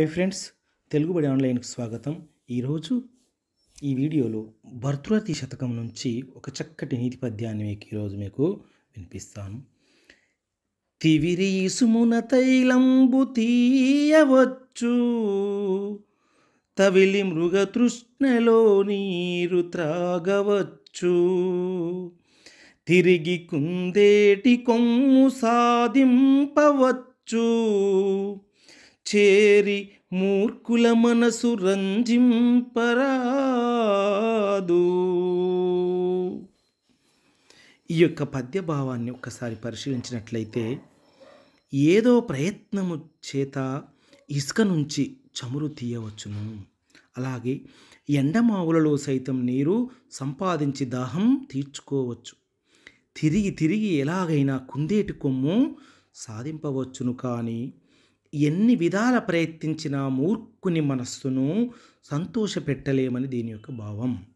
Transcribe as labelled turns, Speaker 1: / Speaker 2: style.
Speaker 1: Hi friends తెలుగుబడి ఆన్లైన్కి స్వాగతం. ఈరోజు ఈ వీడియోలో భర్తృహతి శతకం నుంచి ఒక చక్కటి నీతి పద్యాన్ని మీకు ఈరోజు మీకు వినిపిస్తాను తివిరీసుమున తైలంబు తీయవచ్చు తవిలి మృగతృష్ణలో నీరు త్రాగవచ్చు. తిరిగి కుందేటి కొమ్ము సాధింపవచ్చు చేరి మూర్ఖుల మనసు రంజింపరాదు. ఈ యొక్క పద్యభావాన్ని ఒక్కసారి పరిశీలించినట్లయితే ఏదో ప్రయత్నము చేత ఇసుక నుంచి చమురు తీయవచ్చును. అలాగే ఎండమావులలో సైతం నీరు సంపాదించి దాహం తీర్చుకోవచ్చు. తిరిగి తిరిగి ఎలాగైనా కుందేటి కొమ్ము సాధింపవచ్చును కానీ ఎన్ని విధాల ప్రయత్నించినా మూర్ఖుని మనస్సును సంతోషపెట్టలేమని దీని యొక్క భావం.